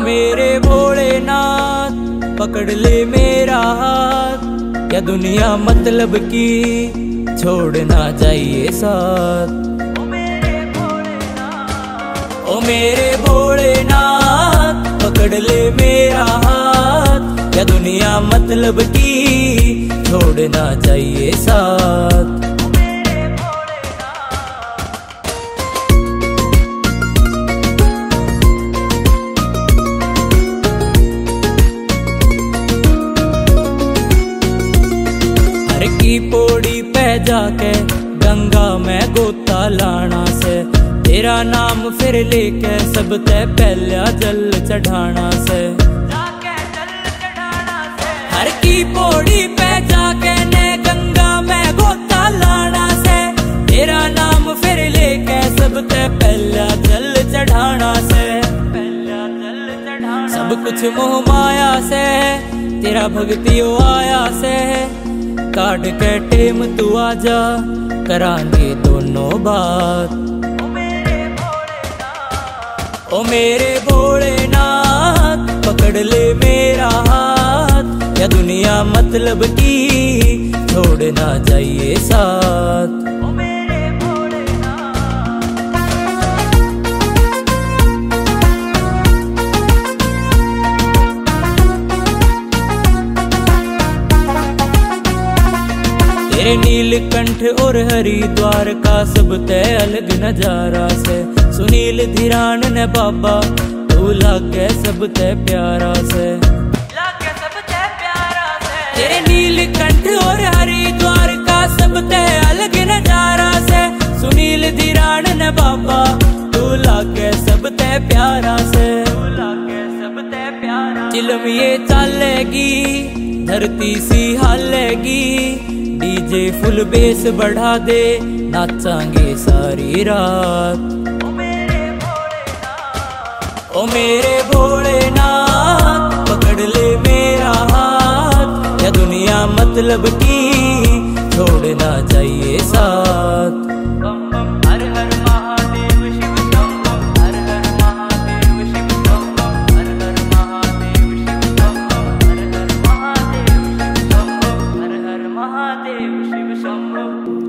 मेरे भोलेनाथ, पकड़ ले मेरा हाथ। या दुनिया मतलब की छोड़ना चाहिए साथ। ओ मेरे भोलेनाथ ओ मेरे भोलेनाथ, पकड़ ले मेरा हाथ। या दुनिया मतलब की छोड़ना चाहिए साथ। की पौड़ी पै जाके गंगा में गोता लाना से तेरा नाम फिर लेके सब ते पहला जल चढ़ाना से। हर की पौड़ी सब ते पहला जल चढ़ाना से। पहला जल चढ़ाना सब कुछ मोह माया से तेरा भक्ति ओ आया से। काट के टेम तू आ जा करांगे दोनों बात। ओ मेरे भोलेनाथ पकड़ ले मेरा हाथ। या दुनिया मतलब की छोड़ना चाहिए साथ। तेरे नीलकंठ और हरिद्वार का सब तय अलग नज़ारा से। सुनील धीरान ने बाबा तू लागे सब तय प्यारा से। तेरे नीलकंठ और हरिद्वार का सब तय अलग नज़ारा से। सुनील धीरान ने बाबा तू लागे सब तय प्यारा से। चिलम ये चलेगी धरती सी हालेगी। डीजे फुल बेस बढ़ा दे नाचांगे सारी रात। ओ मेरे भोले नाथ। पकड़ ले मेरा हाथ। या दुनिया मतलब की छोड़ना चाहिए साथ। Deus, viva o seu amor.